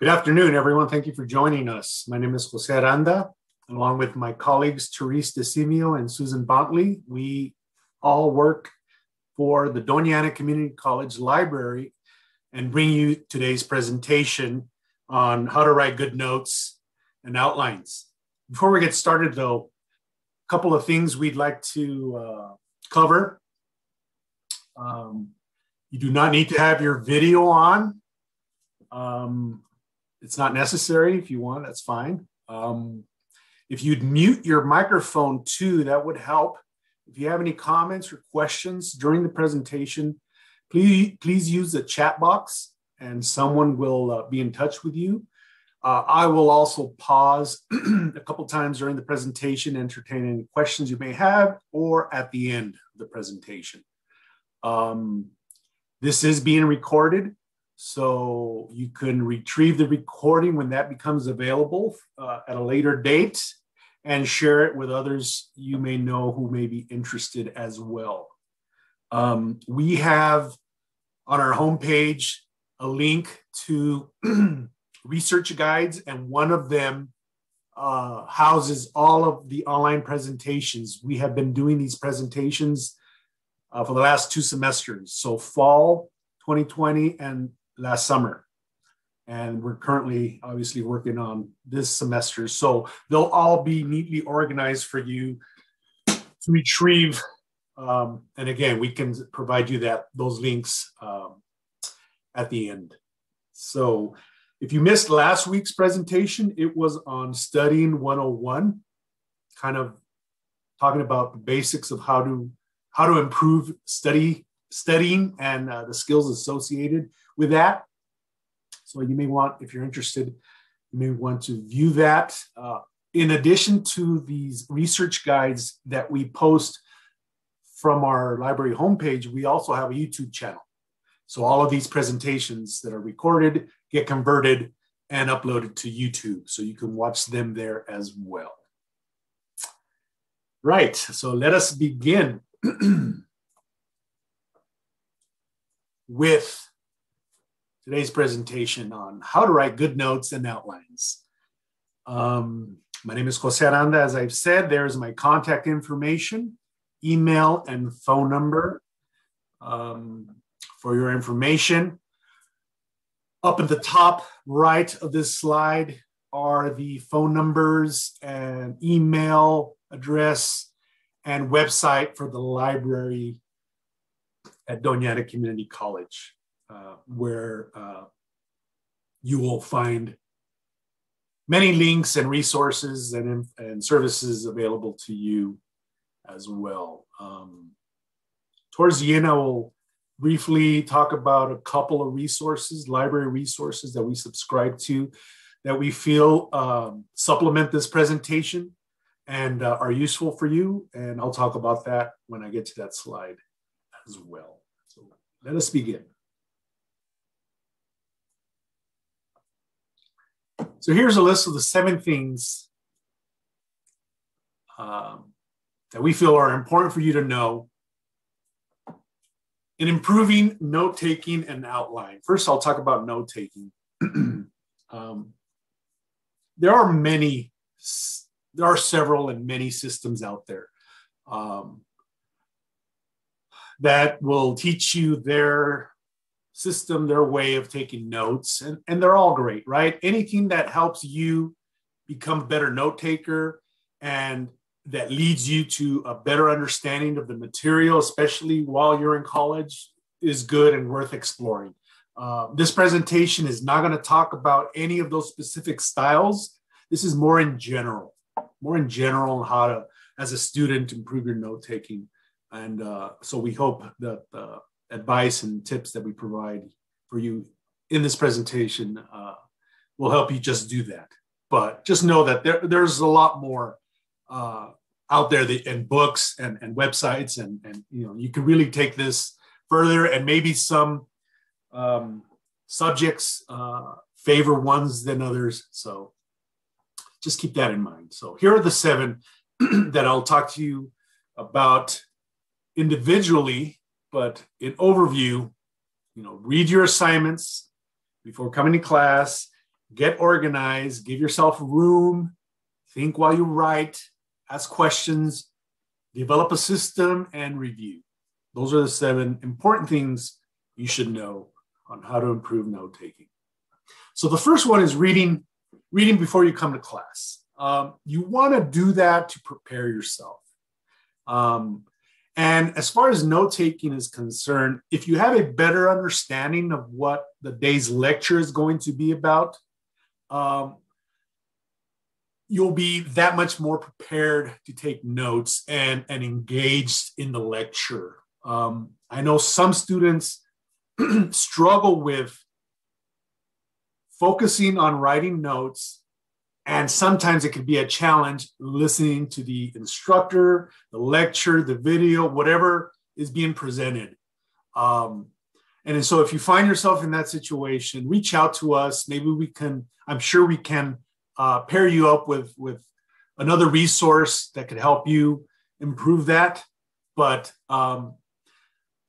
Good afternoon, everyone. Thank you for joining us. My name is Jose Aranda, along with my colleagues Therese DeSimio and Susan Bontley. We all work for the Doña Ana Community College Library and bring you today's presentation on how to write good notes and outlines. Before we get started, though, a couple of things we'd like to uh, cover. Um, you do not need to have your video on. Um, it's not necessary. If you want, that's fine. Um, if you'd mute your microphone too, that would help. If you have any comments or questions during the presentation, please, please use the chat box and someone will uh, be in touch with you. Uh, I will also pause a couple times during the presentation, entertain any questions you may have, or at the end of the presentation. Um, this is being recorded. So you can retrieve the recording when that becomes available uh, at a later date and share it with others you may know who may be interested as well. Um, we have on our homepage a link to research guides, and one of them uh, houses all of the online presentations. We have been doing these presentations uh, for the last two semesters, so fall 2020 and last summer. And we're currently obviously working on this semester. So they'll all be neatly organized for you to retrieve. Um, and again, we can provide you that those links um, at the end. So if you missed last week's presentation, it was on studying 101, kind of talking about the basics of how to how to improve study studying and uh, the skills associated with that. So you may want, if you're interested, you may want to view that. Uh, in addition to these research guides that we post from our library homepage, we also have a YouTube channel. So all of these presentations that are recorded get converted and uploaded to YouTube. So you can watch them there as well. Right, so let us begin with today's presentation on how to write good notes and outlines. Um, my name is Jose Aranda. As I've said, there's my contact information, email, and phone number um, for your information. Up at the top right of this slide are the phone numbers and email address and website for the library at Doña Ana Community College. Uh, where uh, you will find many links and resources and, and services available to you as well. Um, towards the end, I will briefly talk about a couple of resources, library resources that we subscribe to that we feel um, supplement this presentation and uh, are useful for you. And I'll talk about that when I get to that slide as well. So let us begin. So here's a list of the seven things um, that we feel are important for you to know in improving note taking and outline. First, I'll talk about note taking. um, there are many, there are several and many systems out there um, that will teach you their system, their way of taking notes, and, and they're all great, right? Anything that helps you become a better note taker and that leads you to a better understanding of the material, especially while you're in college, is good and worth exploring. Uh, this presentation is not going to talk about any of those specific styles. This is more in general, more in general how to, as a student, improve your note taking. And uh, so we hope that uh, advice and tips that we provide for you in this presentation uh, will help you just do that. But just know that there, there's a lot more uh, out there that, in books and, and websites, and, and you know you can really take this further, and maybe some um, subjects uh, favor ones than others. So just keep that in mind. So here are the seven that I'll talk to you about individually but in overview, you know, read your assignments before coming to class get organized, give yourself room, think while you write, ask questions, develop a system, and review. Those are the seven important things you should know on how to improve note taking. So the first one is reading, reading before you come to class. Um, you want to do that to prepare yourself. Um, and as far as note taking is concerned, if you have a better understanding of what the day's lecture is going to be about, um, you'll be that much more prepared to take notes and, and engaged in the lecture. Um, I know some students struggle with focusing on writing notes and sometimes it can be a challenge listening to the instructor, the lecture, the video, whatever is being presented. Um, and so if you find yourself in that situation, reach out to us. Maybe we can, I'm sure we can uh, pair you up with, with another resource that could help you improve that. But um,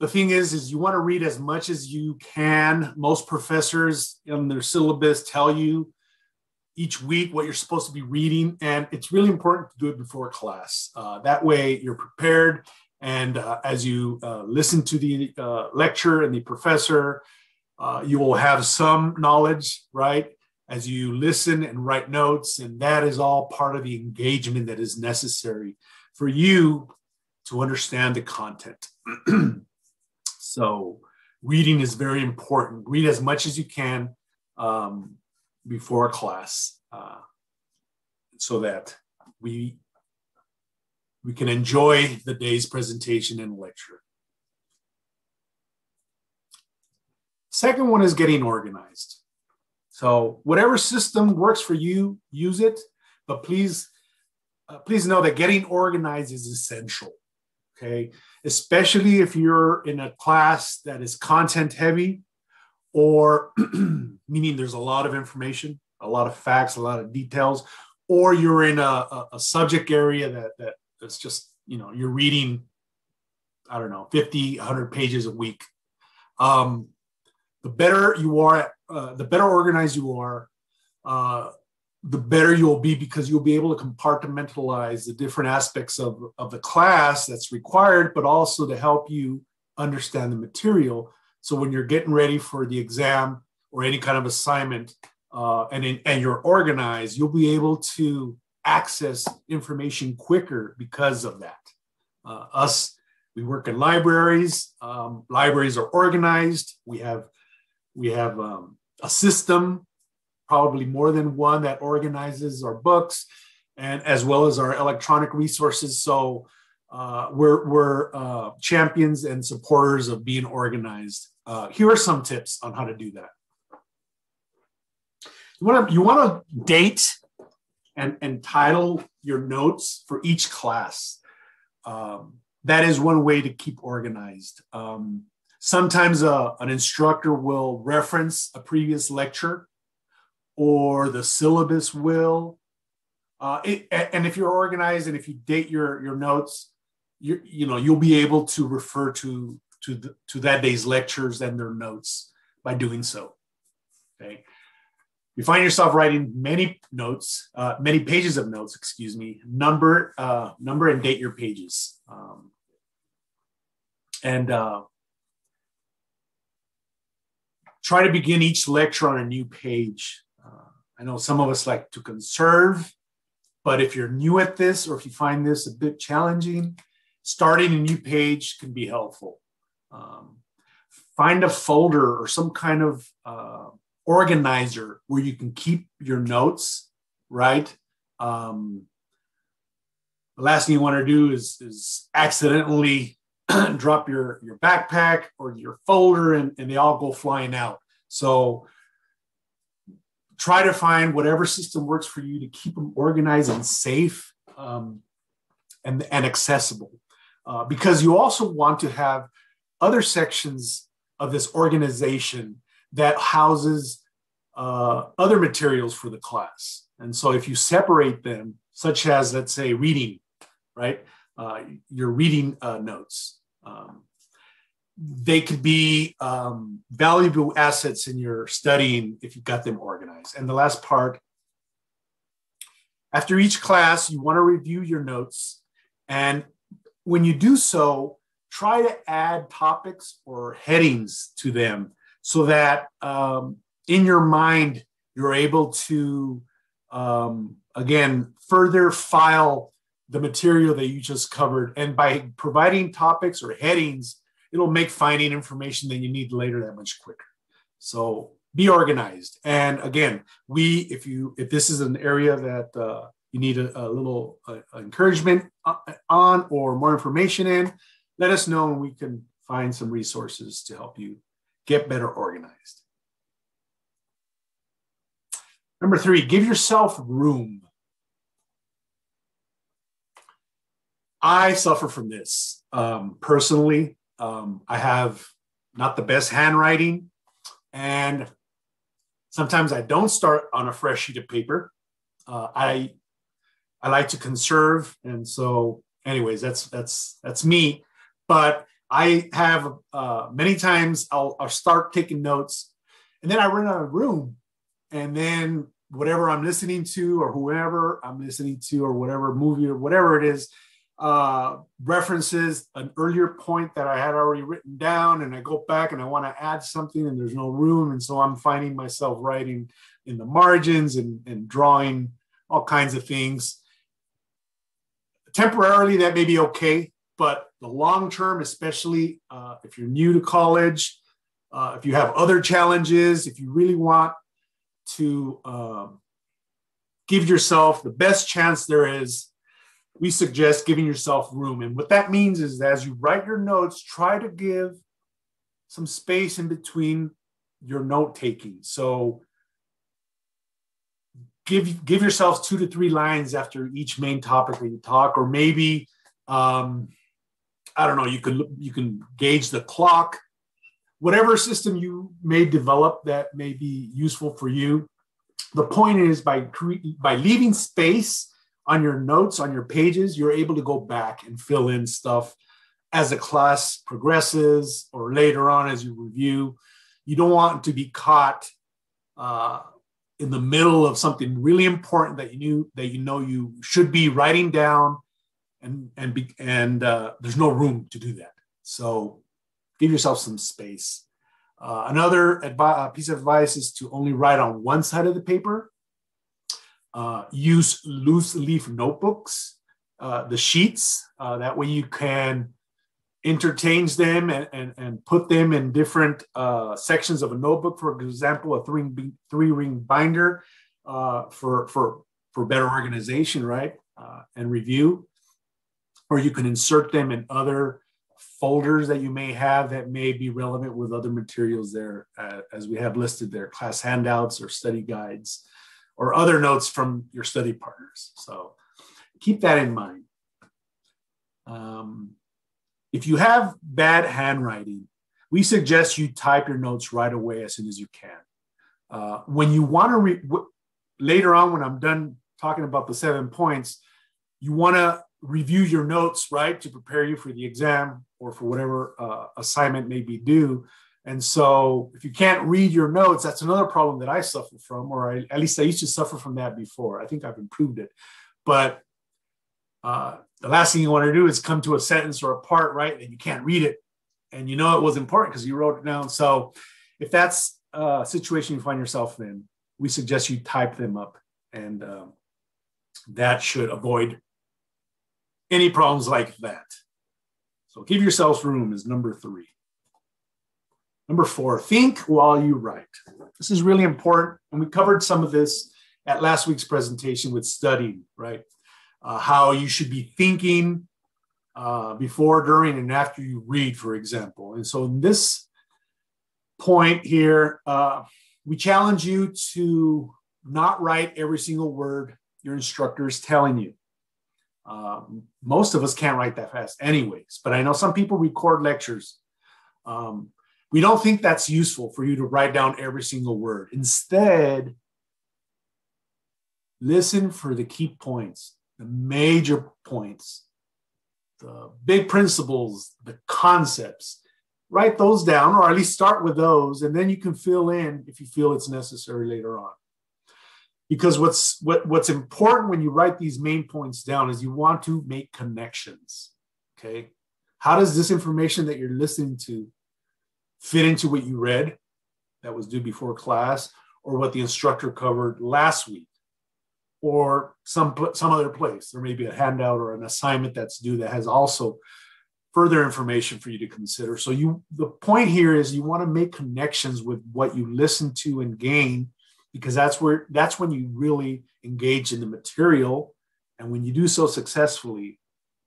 the thing is, is you want to read as much as you can. Most professors in their syllabus tell you each week what you're supposed to be reading. And it's really important to do it before class. Uh, that way you're prepared. And uh, as you uh, listen to the uh, lecture and the professor, uh, you will have some knowledge, right? As you listen and write notes. And that is all part of the engagement that is necessary for you to understand the content. so, reading is very important. Read as much as you can. Um, before class uh, so that we we can enjoy the day's presentation and lecture. Second one is getting organized. So whatever system works for you, use it. But please, uh, please know that getting organized is essential. Okay, especially if you're in a class that is content heavy or meaning there's a lot of information, a lot of facts, a lot of details, or you're in a, a, a subject area that, that that's just, you know, you're reading, I don't know, 50, 100 pages a week. Um, the better you are, uh, the better organized you are, uh, the better you'll be because you'll be able to compartmentalize the different aspects of, of the class that's required, but also to help you understand the material so when you're getting ready for the exam or any kind of assignment, uh, and in, and you're organized, you'll be able to access information quicker because of that. Uh, us, we work in libraries. Um, libraries are organized. We have we have um, a system, probably more than one that organizes our books, and as well as our electronic resources. So uh, we're we're uh, champions and supporters of being organized uh, here are some tips on how to do that. You want to you want to date and, and title your notes for each class. Um, that is one way to keep organized. Um, sometimes a, uh, an instructor will reference a previous lecture or the syllabus will. Uh, it, and if you're organized and if you date your, your notes, you, you know, you'll be able to refer to to, the, to that day's lectures and their notes by doing so. Okay. You find yourself writing many notes, uh, many pages of notes, excuse me, number, uh, number and date your pages. Um, and uh, try to begin each lecture on a new page. Uh, I know some of us like to conserve, but if you're new at this or if you find this a bit challenging, starting a new page can be helpful. Um, find a folder or some kind of uh, organizer where you can keep your notes, right? Um, the last thing you want to do is, is accidentally drop your, your backpack or your folder and, and they all go flying out. So try to find whatever system works for you to keep them organized and safe um, and, and accessible. Uh, because you also want to have other sections of this organization that houses uh, other materials for the class. And so if you separate them, such as, let's say, reading, right? Uh, your reading uh, notes. Um, they could be um, valuable assets in your studying if you've got them organized. organized. And the last part after each class, you want to review your notes. And when you do so, try to add topics or headings to them so that um, in your mind, you're able to, um, again, further file the material that you just covered. And by providing topics or headings, it'll make finding information that you need later that much quicker. So be organized. And again, we, if you, if this is an area that uh, you need a, a little uh, encouragement uh, on or more information in, let us know and we can find some resources to help you get better organized. Number three, give yourself room. I suffer from this um, personally. Um, I have not the best handwriting, and sometimes I don't start on a fresh sheet of paper. Uh, I I like to conserve, and so, anyways, that's that's that's me. But I have uh, many times I'll, I'll start taking notes, and then I run out of room, and then whatever I'm listening to, or whoever I'm listening to, or whatever movie or whatever it is, uh, references an earlier point that I had already written down, and I go back and I want to add something, and there's no room, and so I'm finding myself writing in the margins and, and drawing all kinds of things. Temporarily, that may be okay, but the long term, especially uh, if you're new to college, uh, if you have other challenges, if you really want to um, give yourself the best chance there is we suggest giving yourself room. And what that means is that as you write your notes, try to give some space in between your note taking. So give give yourself two to three lines after each main topic that you talk, or maybe um, I don't know. You can you can gauge the clock, whatever system you may develop that may be useful for you. The point is by cre- by leaving space on your notes, on your pages, you're able to go back and fill in stuff as a class progresses or later on as you review. You don't want to be caught uh, in the middle of something really important that you knew that you know you should be writing down, and and be, and uh, there's no room to do that. So give yourself some space. Uh, another advi- uh, piece of advice is to only write on one side of the paper uh, use loose leaf notebooks, uh, the sheets. Uh, that way you can interchange them and, and, and put them in different sections of a notebook. For example, a three, three ring binder for, for, for better organization, right? And review. Or you can insert them in other folders that you may have that may be relevant with other materials there, as we have listed there, class handouts or study guides or other notes from your study partners. So keep that in mind. Um, if you have bad handwriting, we suggest you type your notes right away as soon as you can. Uh, when you want to read later on, when I'm done talking about the seven points, you want to review your notes, right, to prepare you for the exam or for whatever uh, assignment may be due. And so, if you can't read your notes, that's another problem that I suffer from, or I, at least I used to suffer from that before. I think I've improved it. But uh, the last thing you want to do is come to a sentence or a part, right? And you can't read it. And you know it was important because you wrote it down. So, if that's a situation you find yourself in, we suggest you type them up. And um, that should avoid any problems like that. So, give yourself room is number three. Number four, think while you write. This is really important. And we covered some of this at last week's presentation with studying, right? Uh, how you should be thinking uh, before, during, and after you read, for example. And so in this point here, uh, we challenge you to not write every single word your instructor is telling you. Um, most of us can't write that fast, anyways, but I know some people record lectures. Um, we don't think that's useful for you to write down every single word. Instead, listen for the key points, the major points, the big principles, the concepts. Write those down, or at least start with those, and then you can fill in if you feel it's necessary later on. Because what's what, what's important when you write these main points down is you want to make connections okay? How does this information that you're listening to fit into what you read that was due before class or what the instructor covered last week or some some other place? There may be a handout or an assignment that's due that has also further information for you to consider. So you the point here is you want to make connections with what you listen to and gain because that's where that's when you really engage in the material. And when you do so successfully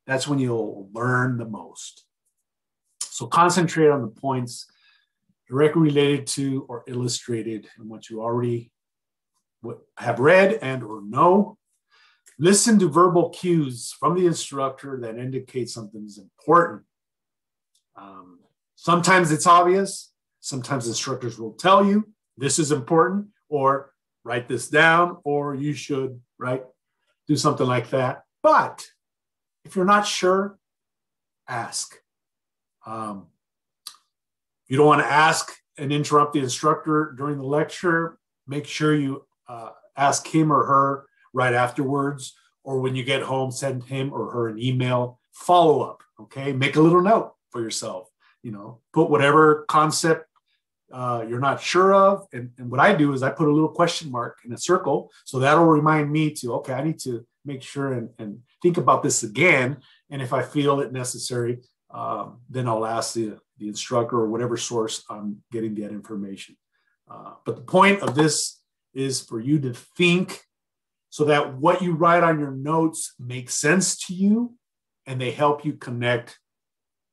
that's when you'll learn the most. So concentrate on the points directly related to or illustrated in what you already have read and or know. Listen to verbal cues from the instructor that indicate something is important. Um, sometimes it's obvious. Sometimes instructors will tell you this is important or write this down, or you should, right? Do something like that. But if you're not sure, ask. Um, you don't want to ask and interrupt the instructor during the lecture. Make sure you uh, ask him or her right afterwards, or when you get home, send him or her an email follow up. Okay, make a little note for yourself. You know, put whatever concept uh, you're not sure of. And, and, what I do is I put a little question mark in a circle. So that'll remind me to, okay, I need to make sure and, and think about this again. And if I feel it necessary, um, then I'll ask the, the instructor or whatever source I'm getting that information. Uh, but the point of this is for you to think so that what you write on your notes makes sense to you and they help you connect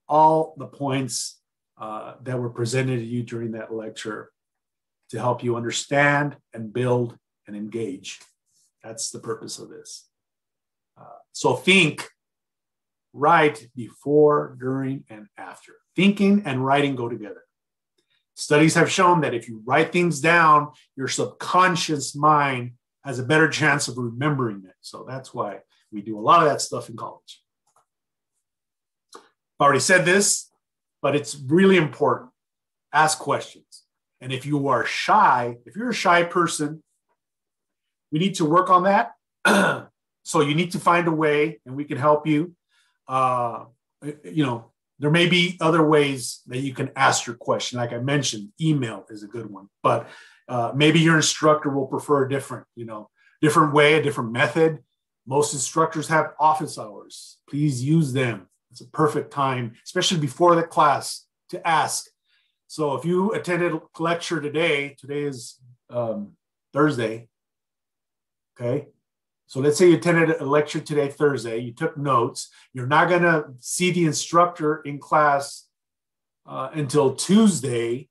all the points uh, that were presented to you during that lecture to help you understand and build and engage. That's the purpose of this. Uh, so think, write before, during, and after. Thinking and writing go together. Studies have shown that if you write things down, your subconscious mind has a better chance of remembering it. So that's why we do a lot of that stuff in college. I've already said this, but it's really important. Ask questions. And if you are shy, if you're a shy person, we need to work on that. so you need to find a way, and we can help you. Uh, you know, there may be other ways that you can ask your question. Like I mentioned, email is a good one, but uh, maybe your instructor will prefer a different, you know, different way, a different method. Most instructors have office hours. Please use them. It's a perfect time, especially before the class, to ask. So if you attended lecture today, today is um, Thursday. Okay. So let's say you attended a lecture today, Thursday, you took notes. You're not going to see the instructor in class uh, until Tuesday.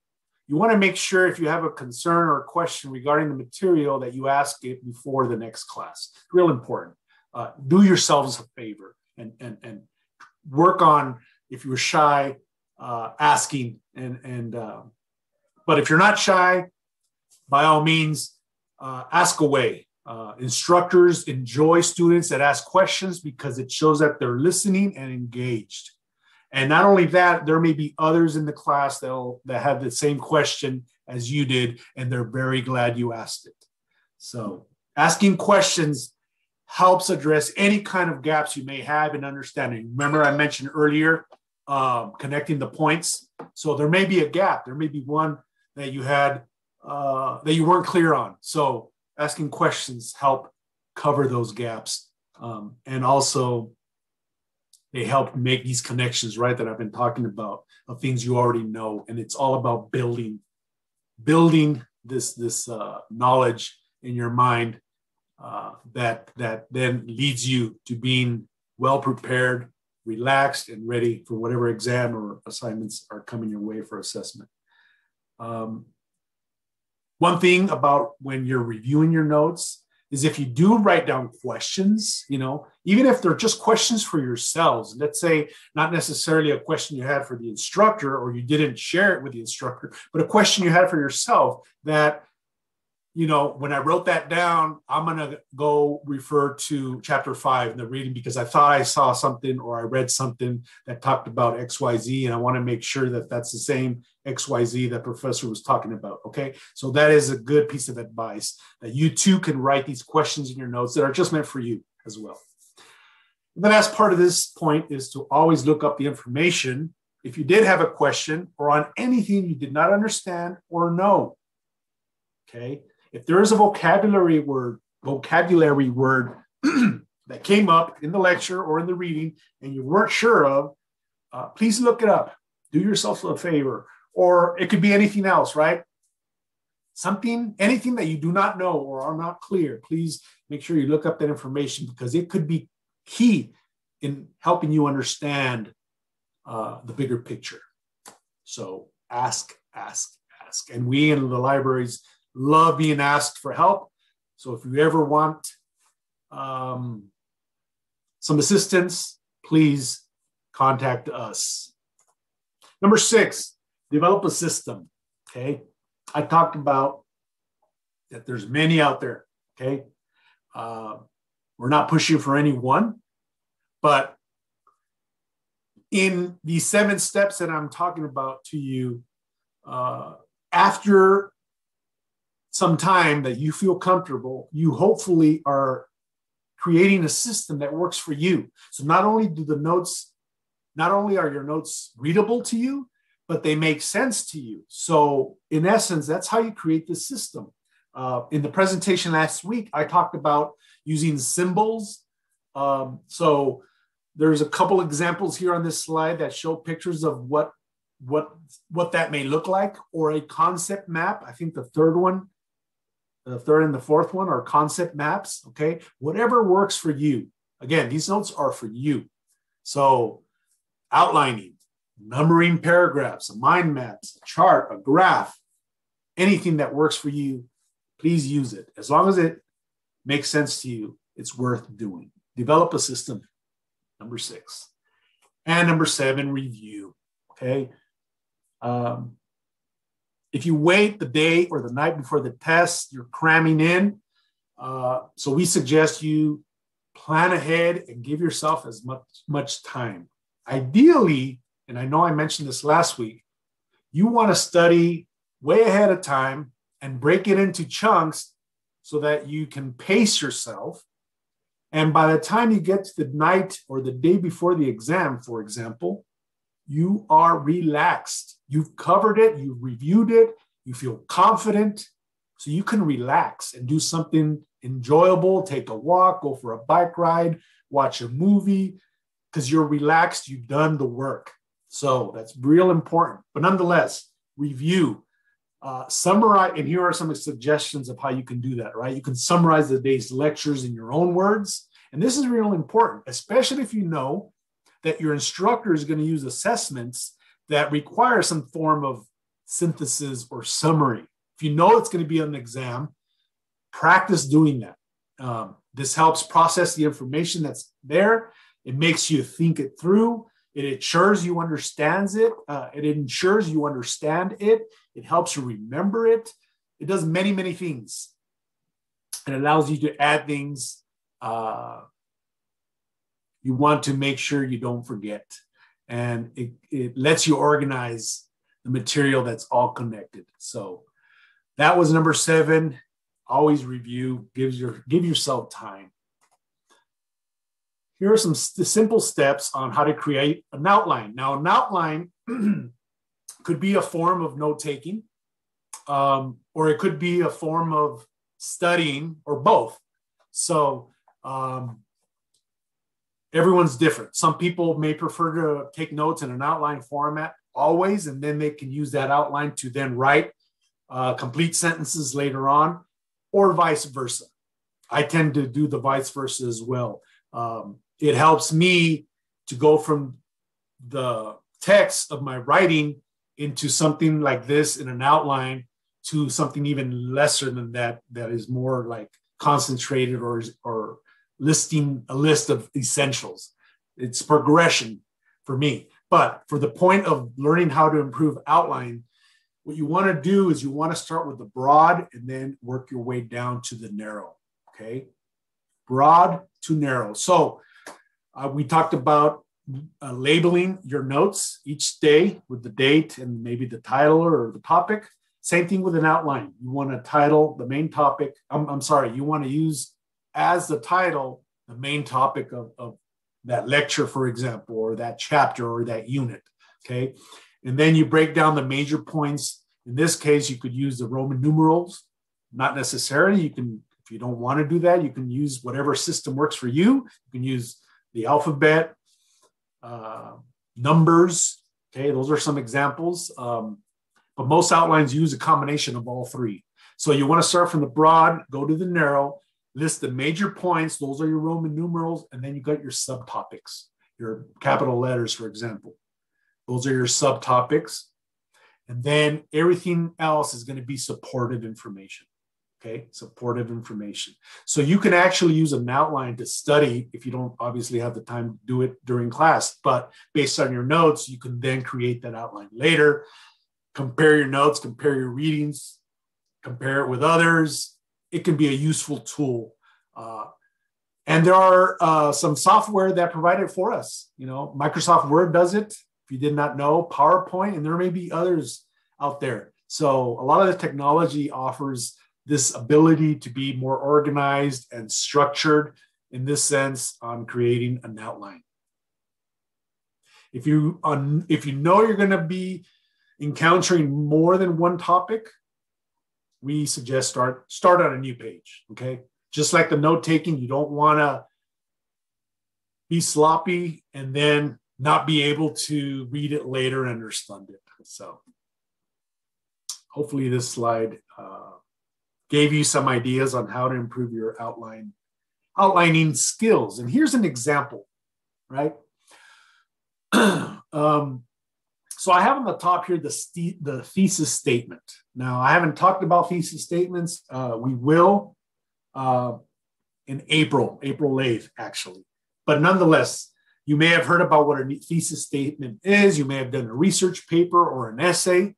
You want to make sure if you have a concern or a question regarding the material that you ask it before the next class. Real important. Uh, do yourselves a favor and, and, and work on if you're shy, uh, asking and and uh, but if you're not shy, by all means, uh, ask away. Uh, instructors enjoy students that ask questions because it shows that they're listening and engaged. And not only that, there may be others in the class that that have the same question as you did, and they're very glad you asked it. So asking questions helps address any kind of gaps you may have in understanding. Remember, I mentioned earlier um, connecting the points. So there may be a gap. There may be one that you had uh, that you weren't clear on. So asking questions help cover those gaps, um, and also they help make these connections, right? That I've been talking about of things you already know, and it's all about building, building this this uh, knowledge in your mind uh, that that then leads you to being well prepared, relaxed, and ready for whatever exam or assignments are coming your way for assessment. Um, one thing about when you're reviewing your notes is if you do write down questions, you know, even if they're just questions for yourselves, let's say not necessarily a question you had for the instructor or you didn't share it with the instructor, but a question you had for yourself that you know, when I wrote that down, I'm going to go refer to chapter five in the reading because I thought I saw something or I read something that talked about XYZ. And I want to make sure that that's the same XYZ that professor was talking about. Okay. So that is a good piece of advice that you too can write these questions in your notes that are just meant for you as well. The last part of this point is to always look up the information if you did have a question or on anything you did not understand or know. Okay. If there is a vocabulary word, vocabulary word that came up in the lecture or in the reading and you weren't sure of, uh, please look it up. Do yourself a favor or it could be anything else, right? Something, anything that you do not know or are not clear, please make sure you look up that information because it could be key in helping you understand uh, the bigger picture. So ask, ask, ask. And we in the libraries love being asked for help. So if you ever want um, some assistance, please contact us. Number six, develop a system. Okay. I talked about that there's many out there. Okay. Uh, we're not pushing for any one, but in the seven steps that I'm talking about to you, uh, after some time that you feel comfortable, you hopefully are creating a system that works for you. So not only do the notes, not only are your notes readable to you, but they make sense to you. So, in essence, that's how you create the system. Uh, in the presentation last week, I talked about using symbols. Um, so, there's a couple examples here on this slide that show pictures of what what what that may look like, or a concept map. I think the third one, the third and the fourth one are concept maps. Okay, whatever works for you. Again, these notes are for you. So, outlining numbering paragraphs, a mind maps, a chart, a graph, anything that works for you, please use it. As long as it makes sense to you, it's worth doing. Develop a system. Number six. And number seven, review. Okay. Um, if you wait the day or the night before the test, you're cramming in. Uh, so we suggest you plan ahead and give yourself as much, much time. Ideally, and I know I mentioned this last week, you want to study way ahead of time and break it into chunks so that you can pace yourself. And by the time you get to the night or the day before the exam, for example, you are relaxed. You've covered it, you've reviewed it, you feel confident. So you can relax and do something enjoyable, take a walk, go for a bike ride, watch a movie, because you're relaxed, you've done the work. So that's real important. But nonetheless, review, uh, summarize, and here are some suggestions of how you can do that, right? You can summarize the day's lectures in your own words. And this is real important, especially if you know that your instructor is going to use assessments that require some form of synthesis or summary. If you know it's going to be an exam, practice doing that. Um, this helps process the information that's there. It makes you think it through. It ensures you understands it. Uh, it ensures you understand it. It helps you remember it. It does many, many things. It allows you to add things. Uh, you want to make sure you don't forget. And it, it lets you organize the material that's all connected. So that was number seven. Always review, gives your give yourself time here are some simple steps on how to create an outline. Now, an outline could be a form of note taking, um, or it could be a form of studying, or both. So, um, everyone's different. Some people may prefer to take notes in an outline format always, and then they can use that outline to then write uh, complete sentences later on, or vice versa. I tend to do the vice versa as well. Um, it helps me to go from the text of my writing into something like this in an outline to something even lesser than that that is more like concentrated or or listing a list of essentials it's progression for me but for the point of learning how to improve outline what you want to do is you want to start with the broad and then work your way down to the narrow okay broad to narrow so uh, we talked about uh, labeling your notes each day with the date and maybe the title or the topic. Same thing with an outline. You want to title the main topic. I'm, I'm sorry, you want to use as the title the main topic of, of that lecture, for example, or that chapter or that unit. Okay. And then you break down the major points. In this case, you could use the Roman numerals. Not necessarily. You can, if you don't want to do that, you can use whatever system works for you. You can use the alphabet, uh, numbers. Okay, those are some examples. Um, but most outlines use a combination of all three. So you want to start from the broad, go to the narrow, list the major points. Those are your Roman numerals. And then you got your subtopics, your capital letters, for example. Those are your subtopics. And then everything else is going to be supportive information. Okay, supportive information. So you can actually use an outline to study if you don't obviously have the time to do it during class, but based on your notes, you can then create that outline later. Compare your notes, compare your readings, compare it with others. It can be a useful tool. Uh, and there are uh, some software that provide it for us. You know, Microsoft Word does it. If you did not know, PowerPoint, and there may be others out there. So a lot of the technology offers this ability to be more organized and structured in this sense on creating an outline. If you, if you know you're going to be encountering more than one topic, we suggest start start on a new page. Okay, just like the note taking, you don't want to be sloppy and then not be able to read it later and understand it. So, hopefully, this slide uh, gave you some ideas on how to improve your outline outlining skills. And here's an example, right? um, so I have on the top here the, st- the thesis statement. Now I haven't talked about thesis statements. Uh, we will uh, in April, April 8th, actually. But nonetheless, you may have heard about what a thesis statement is. You may have done a research paper or an essay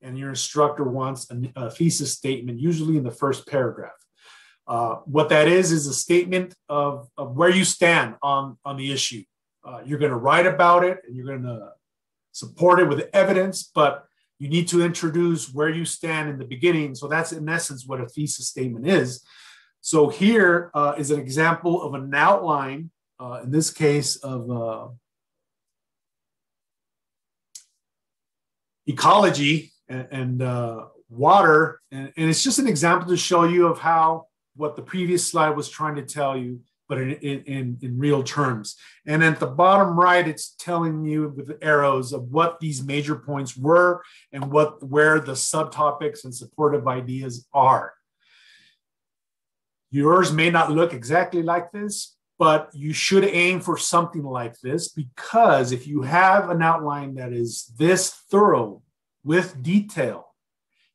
and your instructor wants a, a thesis statement, usually in the first paragraph. Uh, what that is is a statement of, of where you stand on, on the issue. Uh, you're going to write about it and you're going to support it with evidence, but you need to introduce where you stand in the beginning. So that's in essence what a thesis statement is. So here uh, is an example of an outline, uh, in this case of uh, ecology and, and uh, water. And, and, it's just an example to show you of how what the previous slide was trying to tell you, but in, in, in real terms. And at the bottom right, it's telling you with arrows of what these major points were and what where the subtopics and supportive ideas are. Yours may not look exactly like this, but you should aim for something like this because if you have an outline that is this thorough with detail,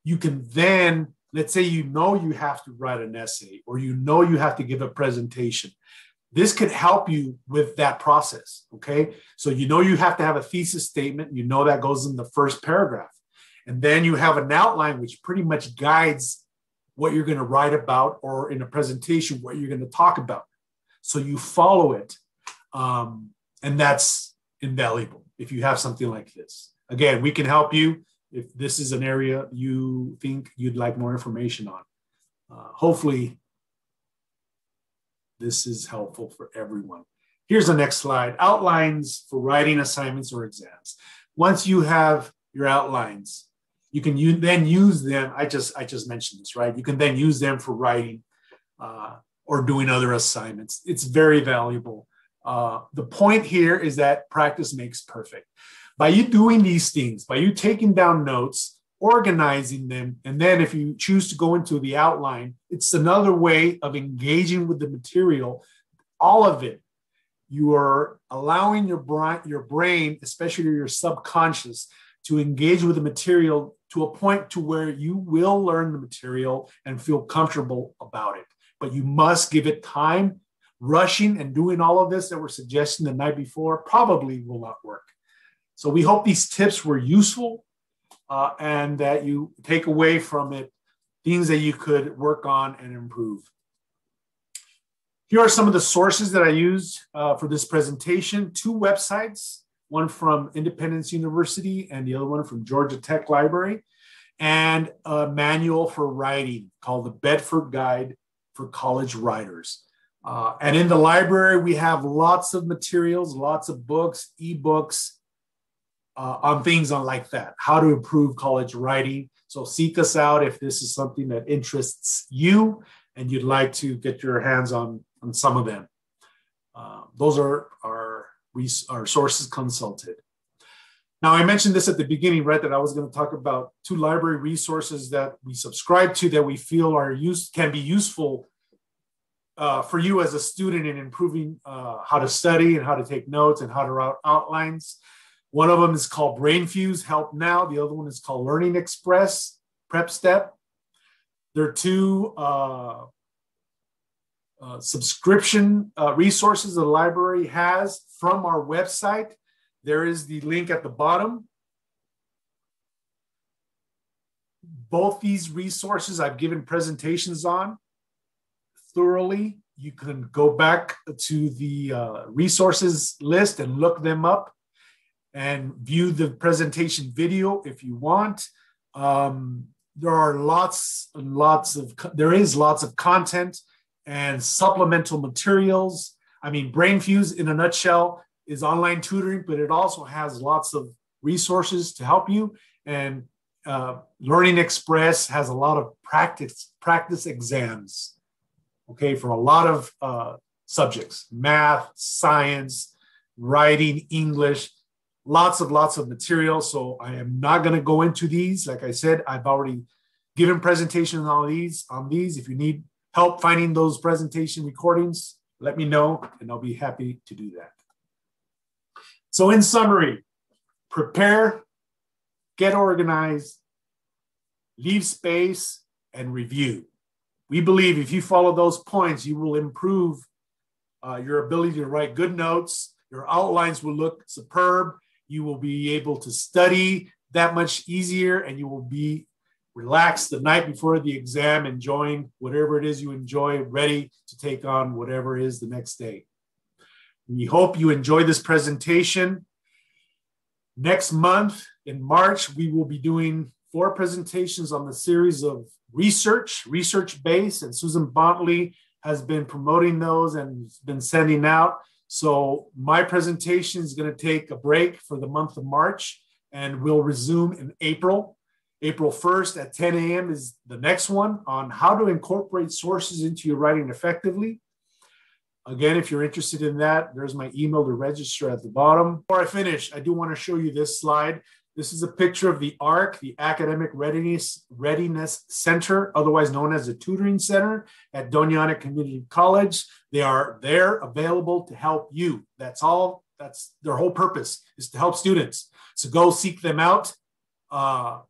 you can then, let's say you know you have to write an essay or you know you have to give a presentation. This could help you with that process. Okay. So you know you have to have a thesis statement. You know that goes in the first paragraph. And then you have an outline which pretty much guides what you're going to write about or in a presentation, what you're going to talk about. So you follow it. Um, and that's invaluable if you have something like this. Again, we can help you if this is an area you think you'd like more information on. Uh, hopefully, this is helpful for everyone. Here's the next slide outlines for writing assignments or exams. Once you have your outlines, you can u- then use them. I just I just mentioned this, right? You can then use them for writing uh, or doing other assignments. It's very valuable. Uh, the point here is that practice makes perfect. By you doing these things, by you taking down notes, organizing them, and then if you choose to go into the outline, it's another way of engaging with the material, all of it. You are allowing your brain, your brain, especially your subconscious, to engage with the material to a point to where you will learn the material and feel comfortable about it. But you must give it time. Rushing and doing all of this that we're suggesting the night before probably will not work. So we hope these tips were useful uh, and that you take away from it things that you could work on and improve. Here are some of the sources that I used uh, for this presentation. Two websites, one from Independence University and the other one from Georgia Tech Library, and a manual for writing called the Bedford Guide for College Writers. Uh, and in the library, we have lots of materials, lots of books, ebooks uh, on things on like that, how to improve college writing. So seek us out if this is something that interests you and you'd like to get your hands on, on some of them. Uh, those are our, our sources consulted. Now, I mentioned this at the beginning, right? That I was going to talk about two library resources that we subscribe to that we feel are use can be useful uh, for you as a student in improving uh, how to study and how to take notes and how to write outlines. One of them is called BrainFuse Help Now. The other one is called Learning Express Prep Step. There are two uh, uh subscription uh, resources the library has from our website. There is the link at the bottom. Both these resources I've given presentations on thoroughly. You can go back to the uh, resources list and look them up and view the presentation video if you want. Um, there are lots and lots of, there is lots of content and supplemental materials. I mean, BrainFuse in a nutshell is online tutoring, but it also has lots of resources to help you. And uh, Learning Express has a lot of practice practice exams okay, for a lot of uh, subjects math, science, writing, English, lots of lots of material. So I am not going to go into these. Like I said, I've already given presentations on these. On these, if you need help finding those presentation recordings, let me know, and I'll be happy to do that. So, in summary, prepare, get organized, leave space, and review we believe if you follow those points, you will improve uh, your ability to write good notes. Your outlines will look superb. You will be able to study that much easier, and you will be relaxed the night before the exam, enjoying whatever it is you enjoy, ready to take on whatever is the next day. We hope you enjoy this presentation. Next month in March, we will be doing four presentations on the series of research, research base, and Susan Bontley has been promoting those and been sending out. So my presentation is going to take a break for the month of March and we'll resume in April. April 1st at 10 a.m. is the next one on how to incorporate sources into your writing effectively. Again, if you're interested in that, there's my email to register at the bottom. Before I finish, I do want to show you this slide. This is a picture of the ARC, the Academic Readiness, Readiness Center, otherwise known as the Tutoring Center at Doña Ana Community College. They are there available to help you. That's all. That's their whole purpose is to help students. So go seek them out. Uh,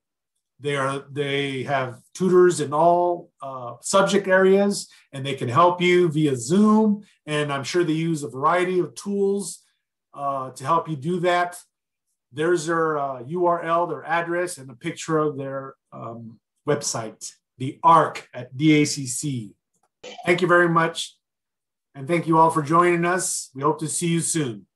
they are they have tutors in all uh, subject areas, and they can help you via Zoom. And I'm sure they use a variety of tools uh, to help you do that. There's their uh, URL, their address, and a picture of their um, website, the ARC at DACC. Thank you very much. And thank you all for joining us. We hope to see you soon.